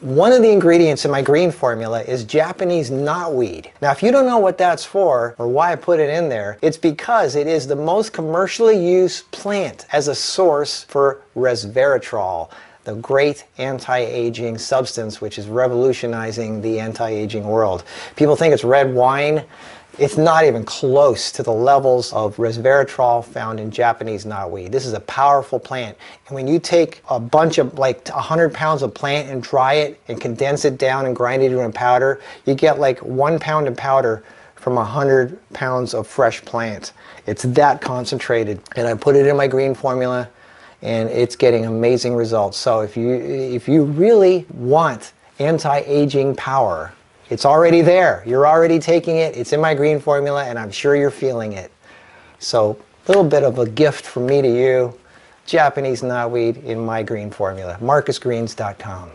One of the ingredients in my green formula is Japanese knotweed. Now, if you don't know what that's for or why I put it in there, it's because it is the most commercially used plant as a source for resveratrol the great anti-aging substance which is revolutionizing the anti-aging world. People think it's red wine. It's not even close to the levels of resveratrol found in Japanese knotweed. This is a powerful plant. And when you take a bunch of like 100 pounds of plant and dry it and condense it down and grind it into a powder, you get like one pound of powder from 100 pounds of fresh plant. It's that concentrated. And I put it in my green formula and it's getting amazing results. So if you, if you really want anti-aging power, it's already there. You're already taking it. It's in my green formula and I'm sure you're feeling it. So a little bit of a gift from me to you. Japanese knotweed in my green formula. MarkusGreens.com.